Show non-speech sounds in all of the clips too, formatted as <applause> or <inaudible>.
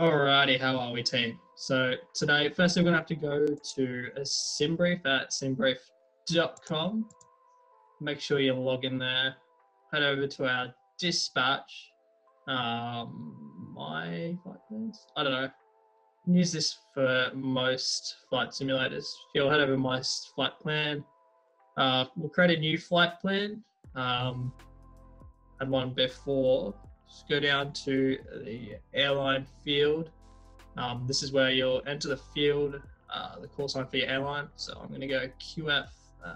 Alrighty, how are we, team? So today, first we're going to have to go to a SimBrief at simbrief.com. Make sure you log in there. Head over to our dispatch. Um, my flight plans? I don't know. Use this for most flight simulators. You'll head over my flight plan, uh, we'll create a new flight plan. Um, had one before just go down to the airline field. Um, this is where you'll enter the field, uh, the call sign for your airline. So I'm going to go QF uh,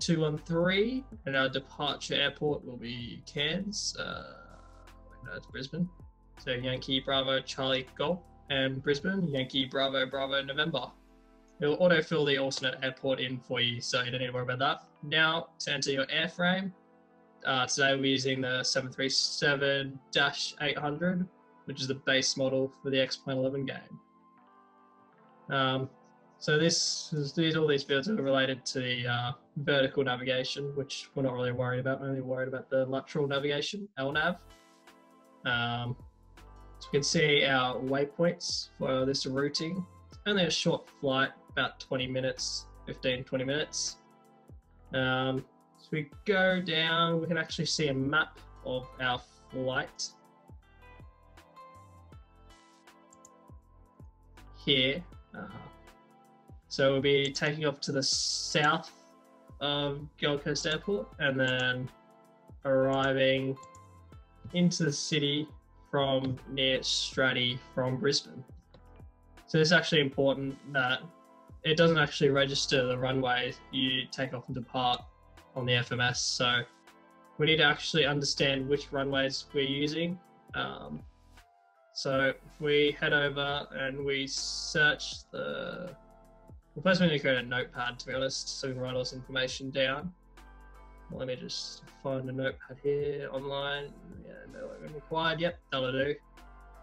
213, and our departure airport will be Cairns. Uh, no, it's Brisbane. So Yankee Bravo Charlie Golf and Brisbane, Yankee Bravo Bravo November. It'll autofill the alternate airport in for you, so you don't need to worry about that. Now, to enter your airframe, uh, today we're using the 737-800, which is the base model for the X-Plane 11 game. Um, so this is, these all these fields are related to the uh, vertical navigation, which we're not really worried about. We're only worried about the lateral navigation, LNAV. Um, so we can see our waypoints for this routing. Only a short flight, about 20 minutes, 15, 20 minutes. Um, we go down, we can actually see a map of our flight here. Uh, so we'll be taking off to the south of Gold Coast Airport and then arriving into the city from near Straddie from Brisbane. So it's actually important that it doesn't actually register the runway you take off and depart on the FMS. So we need to actually understand which runways we're using. Um, so we head over and we search the. Well, first we need to create a notepad to be honest, so we can write all this information down. Let me just find a notepad here online. Yeah, no required. Yep, that'll do.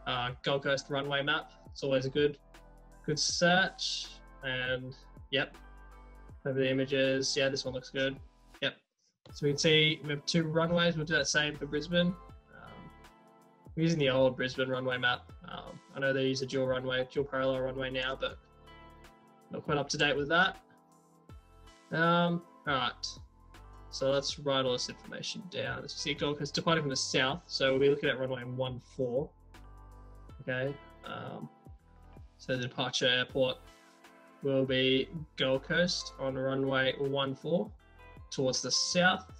Uh, Gold Coast runway map. It's always a good, good search. And yep, over the images. Yeah, this one looks good. So we can see we have two runways. We'll do that same for Brisbane. Um, we're using the old Brisbane runway map. Um, I know they use a dual runway, dual parallel runway now, but not quite up to date with that. Um, all right. So let's write all this information down. Let's see Gold Coast departing from the south. So we'll be looking at runway 14. Okay. Um, so the departure airport will be Gold Coast on runway 14 towards the south.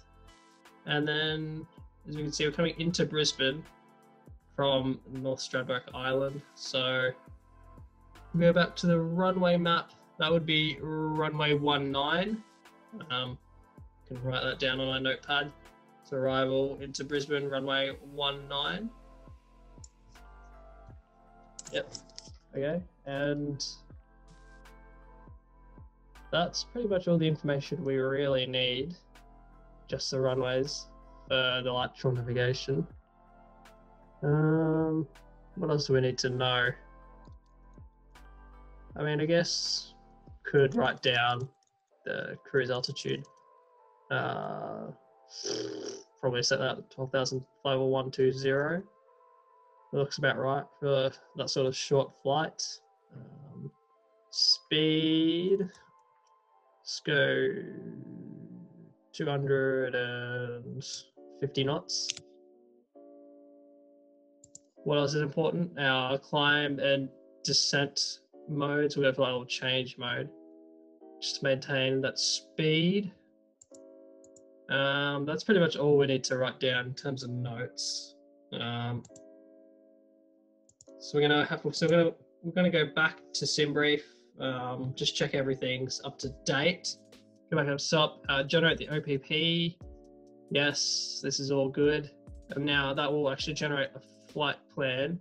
And then, as we can see, we're coming into Brisbane from North Stradbroke Island. So we go back to the runway map. That would be runway 19. Um, can write that down on my notepad. So arrival into Brisbane, runway 19. Yep. Okay. And that's pretty much all the information we really need. Just the runways for the lateral navigation. Um, what else do we need to know? I mean, I guess could write down the cruise altitude. Uh, probably set that at 12,50120. Looks about right for that sort of short flight. Um, speed, Let's go 250 knots. What else is important? Our climb and descent modes. We'll go for a level change mode just to maintain that speed. Um, that's pretty much all we need to write down in terms of notes. Um, so we're gonna have so we're gonna we're gonna go back to SimBrief um, just check everything's up to date. Go back up top, uh, generate the OFP. Yes, this is all good. And now that will actually generate a flight plan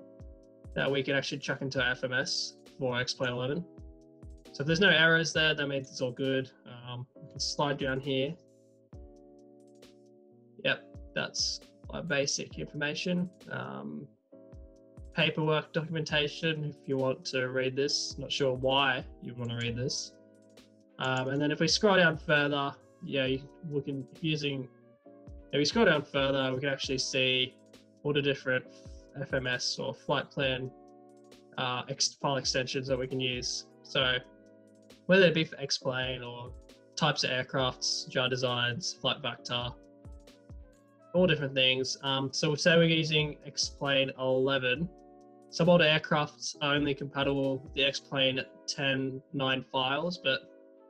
that we can actually chuck into our FMS for X-Plane 11. So if there's no errors there, that means it's all good. Um, can slide down here. Yep, that's basic information. Um, paperwork documentation if you want to read this. Not sure why you want to read this. Um, and then if we scroll down further, yeah, we can using. If we scroll down further, we can actually see all the different FMS or flight plan uh, ex- file extensions that we can use. So whether it be for X-plane or types of aircrafts, jar designs, flight vector, all different things. Um, so say we're using X-plane 11. Some older aircrafts are only compatible with the X-plane 10.9 files, but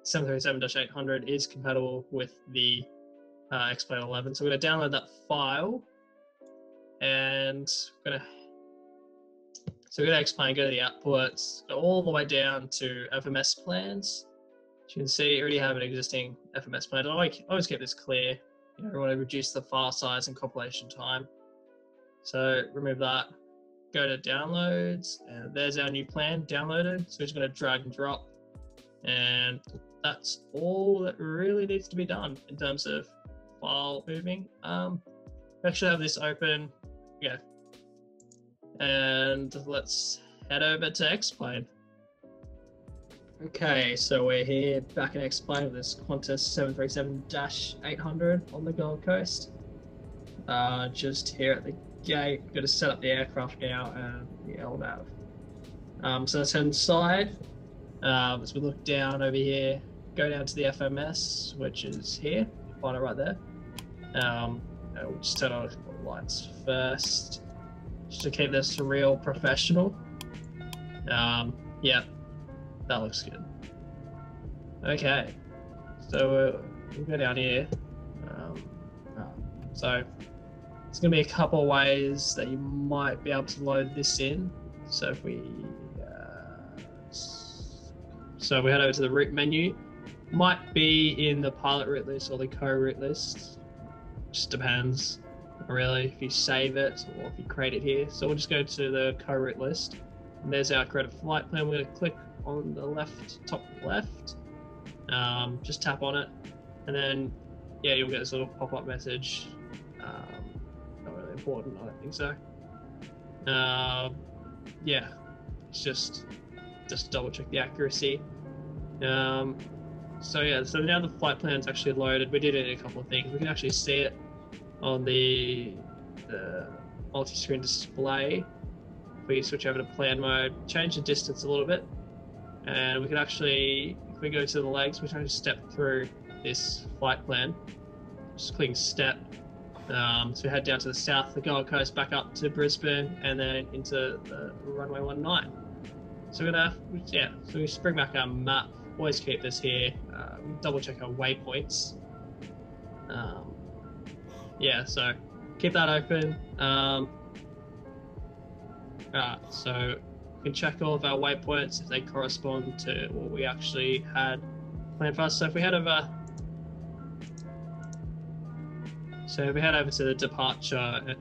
737-800 is compatible with the uh, X-plane 11. So we're going to download that file, and we're going to so we're going to X-plane, go to the outputs, go all the way down to FMS plans. As you can see, you already have an existing FMS plan. I always, always keep this clear. You know, we want to reduce the file size and compilation time. So remove that. Go to downloads, and there's our new plan downloaded. So we're just going to drag and drop, and that's all that really needs to be done in terms of file moving. Um, we actually have this open. Yeah, and let's head over to X-Plane. Okay, so we're here back in X-Plane with this Qantas 737-800 on the Gold Coast. Uh, just here at the gate, got to set up the aircraft now and the LNAV. Um, so let's head inside. Um, as we look down over here, go down to the FMS, which is here. Find it right there. Um, we'll just turn on the lights first just to keep this real professional. Um, yeah, that looks good. Okay, so we'll go down here. Um, so it's going to be a couple ways that you might be able to load this in. So if we, uh, so we head over to the route menu, might be in the pilot route list or the co-route list. Just depends really if you save it or if you create it here. So we'll just go to the co-route list. And there's our creative flight plan. We're going to click on the left, top left. Um, just tap on it, and then yeah, you'll get this little pop-up message. Important, I don't think so. Uh, yeah, it's just just double check the accuracy. Um, so yeah, so now the flight plan is actually loaded. We did it a couple of things. We can actually see it on the, the multi-screen display. If we switch over to plan mode, change the distance a little bit, and we can actually, if we go to the legs, we can just step through this flight plan. Just click step. Um, so we head down to the south, the Gold Coast, back up to Brisbane, and then into the runway 19. So we're gonna, yeah, so we bring back our map. Always keep this here. Uh, double check our waypoints. Um, yeah, so keep that open. Um, right, so we can check all of our waypoints if they correspond to what we actually had planned for us. So if we head over, so we head over to the departure,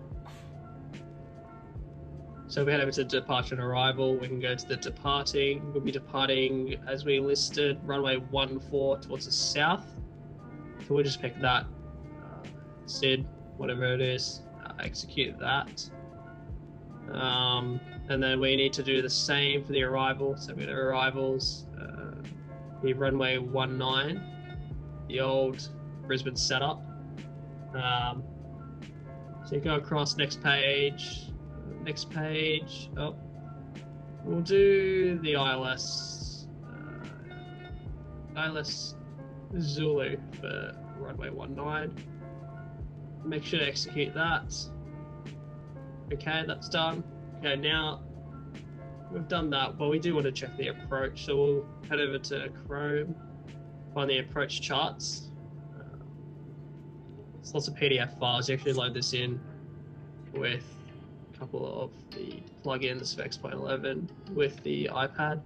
so we head over to departure and arrival, we can go to the departing. We'll be departing as we listed runway 14 towards the south. So we'll just pick that SID, whatever it is, uh, execute that. Um, and then we need to do the same for the arrival. So we go to arrivals, uh, the runway 19, the old Brisbane setup. Um, so you go across next page, next page. Oh, we'll do the ILS, uh, ILS Zulu for runway 19 make sure to execute that. Okay, that's done. Okay, now we've done that, but we do want to check the approach. So we'll head over to Chrome, find the approach charts. Lots of PDF files. You actually load this in with a couple of the plugins for X-Plane 11 with the iPad.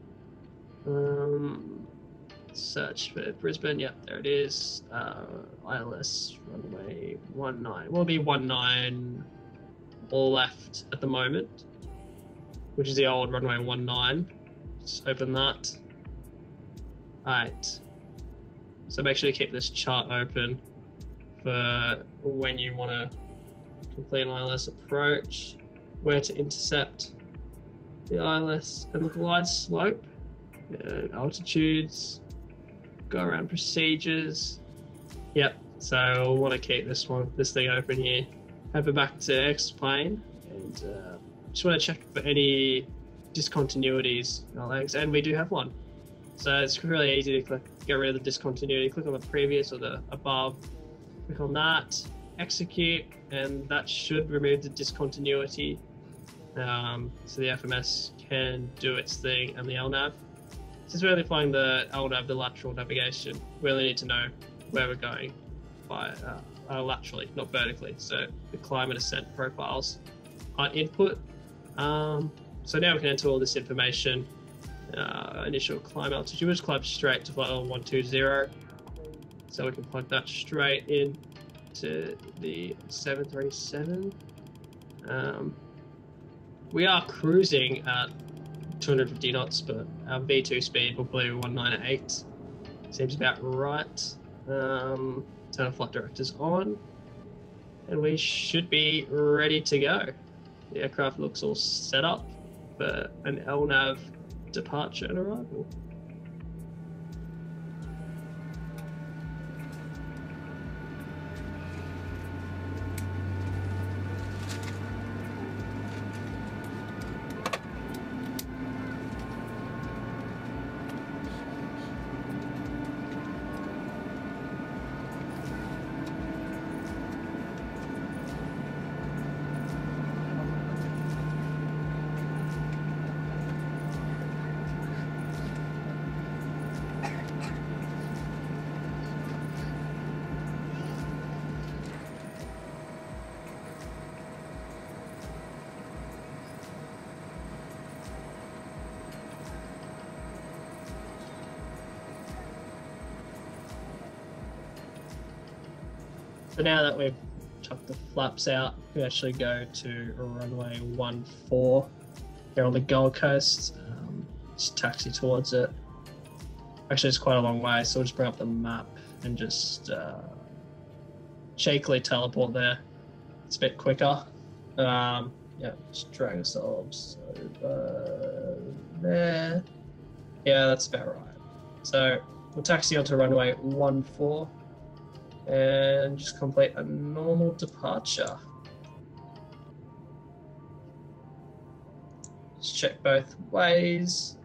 Um, search for Brisbane. Yep, there it is. Uh, ILS runway 19. Will be 19 all left at the moment, which is the old runway 19. Just open that. Alright. So make sure you keep this chart open for when you want to complete an ILS approach, where to intercept the ILS and the glide slope, uh, altitudes, go around procedures. Yep, so I want to keep this one, this thing open here. Have it back to X-Plane and uh, just want to check for any discontinuities and we do have one. So it's really easy to click, get rid of the discontinuity. Click on the previous or the above. Click on that, execute, and that should remove the discontinuity. Um, so the FMS can do its thing, and the LNAV. Since we're only the LNAV, the lateral navigation, we only need to know where we're going by uh, uh, laterally, not vertically. So the climb and ascent profiles are input. Um, so now we can enter all this information. Uh, initial climb altitude, we just climb straight to flight level 120. So we can plug that straight in to the 737. Um, we are cruising at 250 knots, but our V2 speed will be 198. Seems about right. Um, turn our flight directors on, and we should be ready to go. The aircraft looks all set up for an LNAV departure and arrival. So now that we've chucked the flaps out, we actually go to runway 14 here on the Gold Coast. Um, just taxi towards it. Actually, it's quite a long way, so we'll just bring up the map and just uh, shakily teleport there. It's a bit quicker. Um, yeah, just drag ourselves over there. Yeah, that's about right. So we'll taxi onto runway 14 and just complete a normal departure. Just check both ways.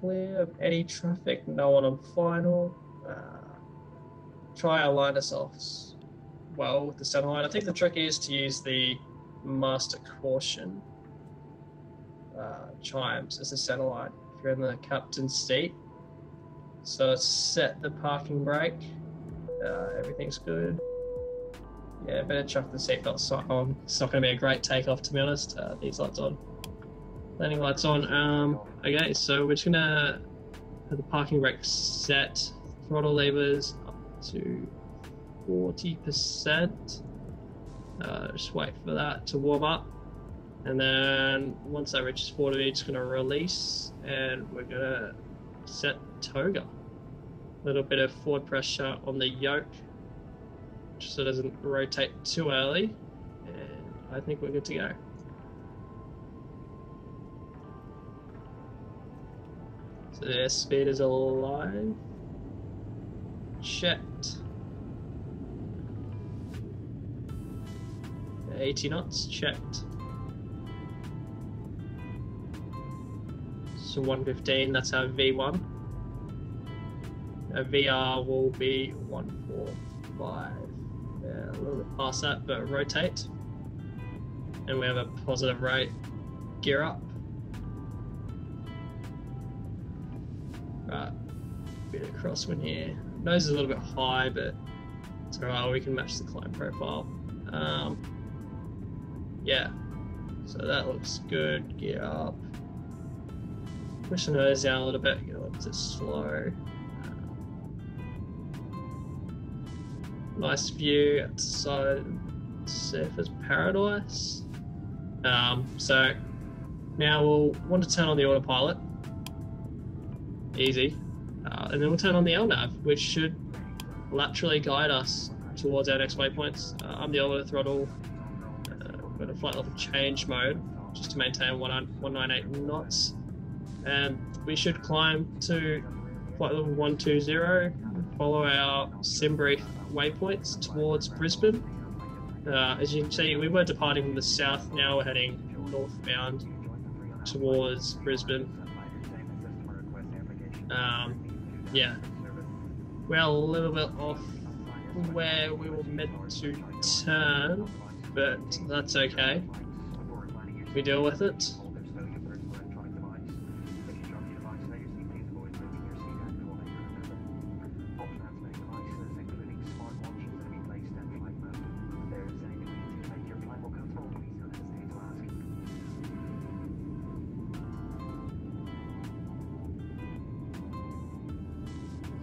Clear of any traffic, no one on final. Uh, try align ourselves well with the center line. I think the trick is to use the master caution uh, chimes as center line if you're in the captain's seat. So set the parking brake uh, everything's good. Yeah, better chuck the seatbelts on. It's not going to be a great takeoff, to be honest. Uh, these lights on. Landing lights on. Um, okay, so we're just going to have the parking brake set. Throttle levers up to 40%. Uh, just wait for that to warm up. And then once that reaches 40, it's going to release and we're going to set toga little bit of forward pressure on the yoke just so it doesn't rotate too early and I think we're good to go. So the speed is alive. Checked. 80 knots, checked. So 115, that's our V1 a VR will be 145. Yeah, a little bit past that, but rotate. And we have a positive rate. Gear up. Right, bit of crosswind here. Nose is a little bit high, but it's alright, we can match the climb profile. Um, yeah, so that looks good. Gear up. Push the nose down a little bit, get a little bit slow. Nice view outside Surfers Paradise. Um, so now we'll want to turn on the autopilot. Easy. Uh, and then we'll turn on the LNAV, which should laterally guide us towards our next waypoints. Uh, I'm the elevator throttle. Uh, we've got a flight level change mode just to maintain 198 knots. And we should climb to flight level 120, follow our SimBrief waypoints towards Brisbane. Uh, as you can see, we were departing from the south, now we're heading northbound towards Brisbane. Um, yeah, we're a little bit off where we were meant to turn, but that's okay. We deal with it.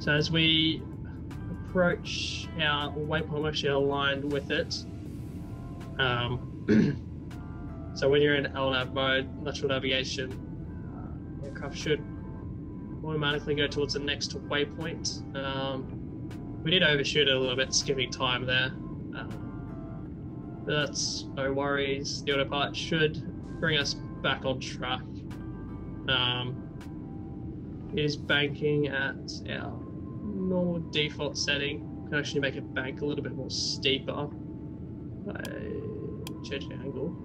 So as we approach our waypoint, we're actually aligned with it. Um, <clears throat> so when you're in LNAV mode, lateral navigation, uh, aircraft should automatically go towards the next waypoint. Um, we did overshoot a little bit, skipping time there. Um, that's no worries. The autopilot should bring us back on track. Um, it is banking at our normal default setting. can actually make it bank a little bit more steeper by changing angle.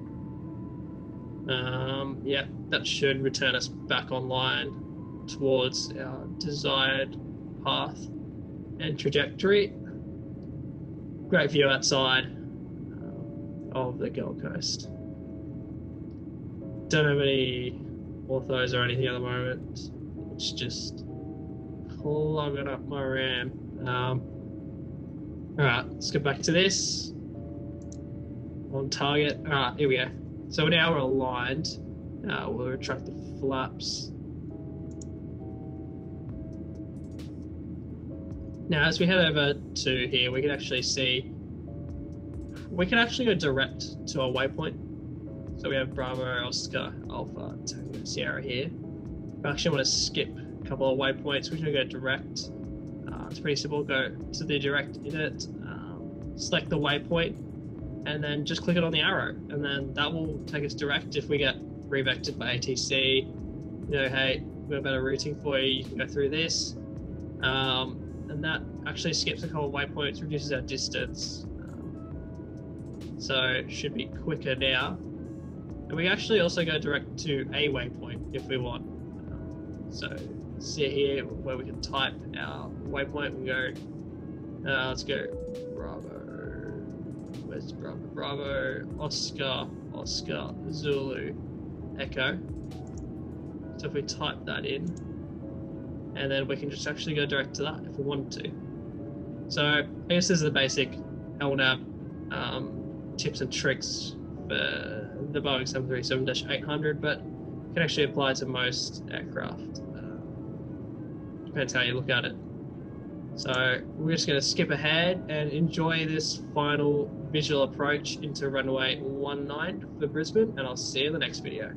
Um, yeah, that should return us back online towards our desired path and trajectory. Great view outside uh, of the Gold Coast. Don't have any orthos or anything at the moment. It's just clogging up my RAM. Um, Alright, let's get back to this. On target. Alright, here we go. So now we're aligned. Uh, we'll retract the flaps. Now, as we head over to here, we can actually see we can actually go direct to our waypoint. So we have Bravo, Oscar, Alpha, Tango, Sierra here. We actually want to skip couple of waypoints. We're going to go direct. Uh, it's pretty simple. Go to the direct edit, um, select the waypoint, and then just click it on the arrow. And then that will take us direct if we get revectored by ATC. You know, hey, we've got a better routing for you. You can go through this. Um, and that actually skips a couple of waypoints, reduces our distance. So should be quicker now. And we actually also go direct to a waypoint if we want. So sit here where we can type our waypoint and go, uh, let's go Bravo, where's Bravo? Bravo, Oscar, Oscar, Zulu, Echo. So if we type that in, and then we can just actually go direct to that if we want to. So I guess this is the basic LNAV um, tips and tricks for the Boeing 737-800, but can actually apply to most aircraft depends how you look at it. So we're just going to skip ahead and enjoy this final visual approach into runway 19 for Brisbane, and I'll see you in the next video.